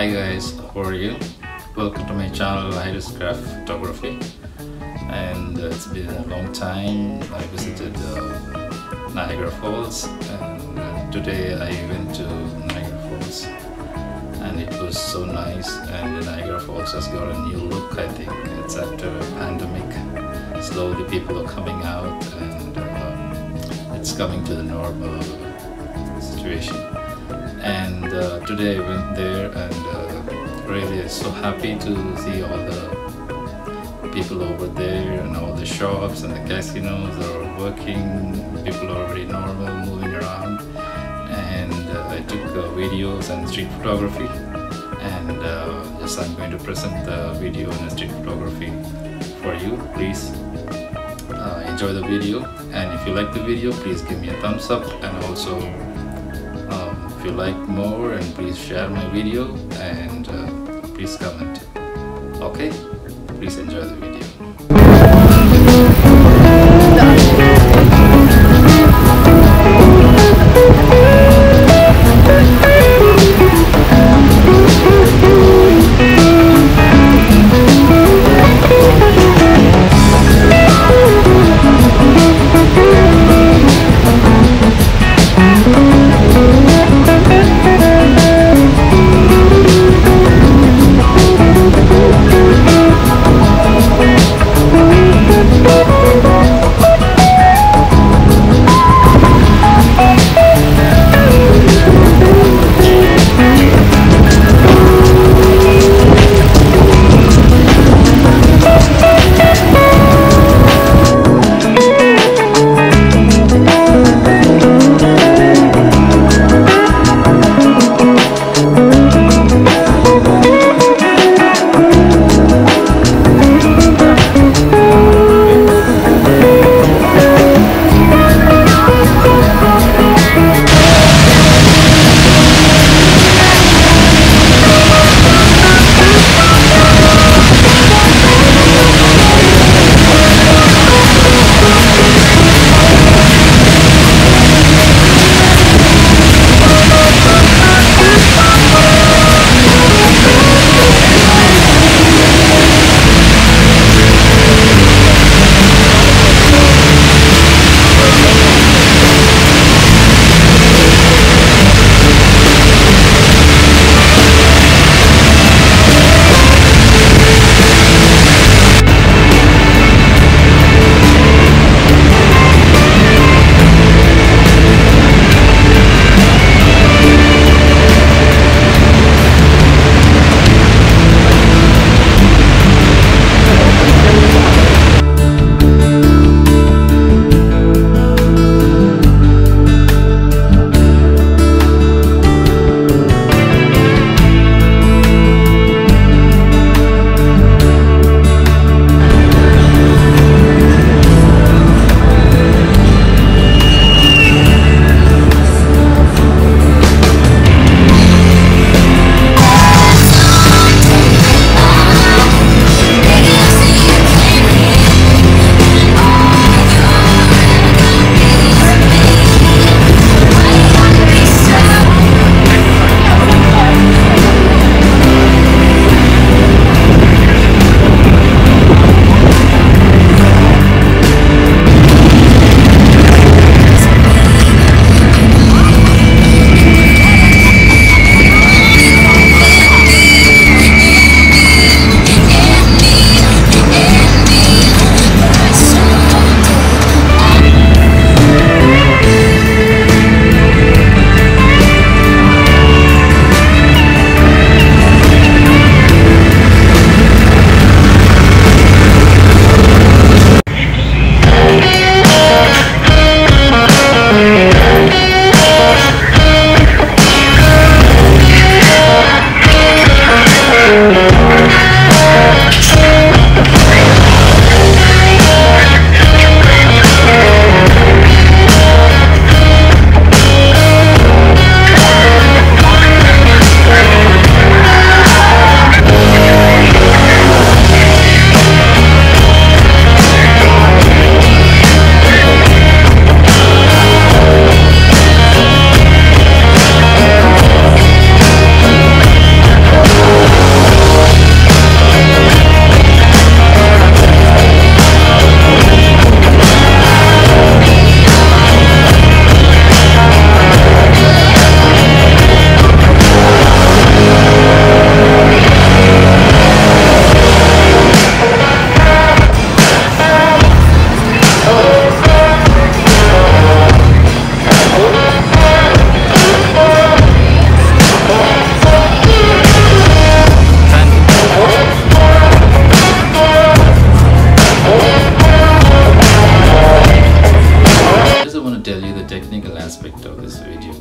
Hi guys, how are you? Welcome to my channel Craft Photography. And uh, it's been a long time I visited uh, Niagara Falls and uh, today I went to Niagara Falls and it was so nice and Niagara Falls has got a new look I think. It's after a pandemic. Slowly people are coming out and uh, it's coming to the normal situation. And uh, today I went there and really so happy to see all the people over there and all the shops and the casinos are working. People are very normal moving around. And uh, I took uh, videos and street photography. And uh, yes I'm going to present the video and street photography for you. Please uh, enjoy the video. And if you like the video please give me a thumbs up and also if you like more and please share my video and uh, please comment. Okay? Please enjoy the video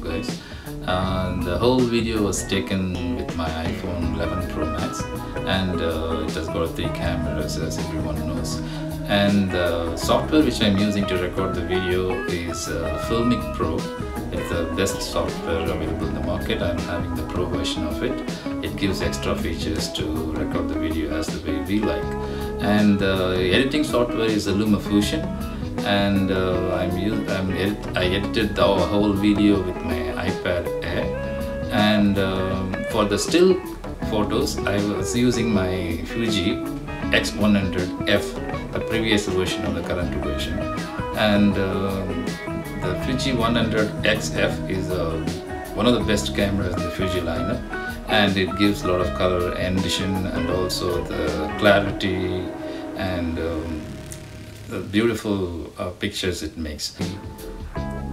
guys. Uh, the whole video was taken with my iPhone 11 Pro Max and uh, it has got three cameras as everyone knows and the software which I'm using to record the video is uh, Filmic Pro. It's the best software available in the market. I'm having the Pro version of it. It gives extra features to record the video as the way we like. And the editing software is LumaFusion and uh, I'm, I'm edit I edited the whole video with my iPad Air and um, for the still photos I was using my Fuji X100F the previous version of the current version. And uh, the Fuji 100XF is uh, one of the best cameras in the Fuji lineup. And it gives a lot of color addition and also the clarity and um, the beautiful uh, pictures it makes.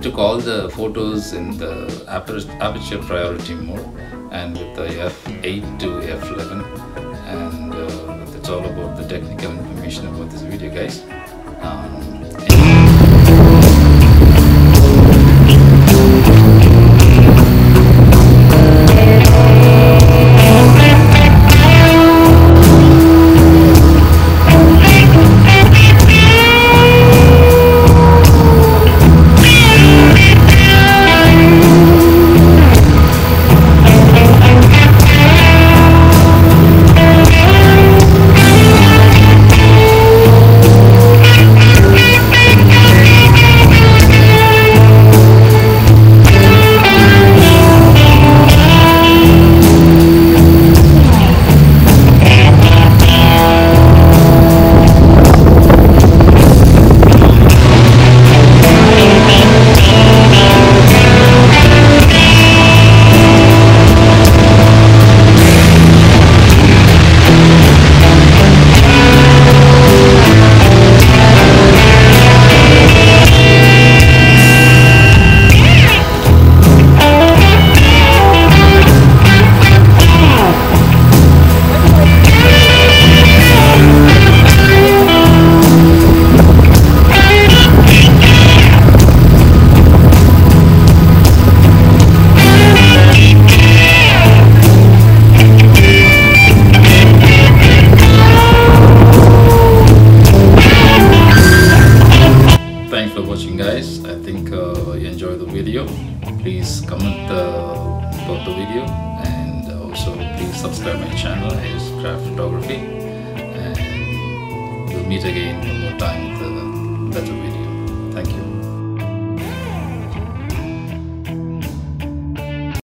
Took all the photos in the aperture priority mode and with the f8 to f11 and uh, that's all about the technical information about this video guys. Um, comment about the video and also please subscribe my channel Harris Craft Photography and we'll meet again one more time with a better video. Thank you.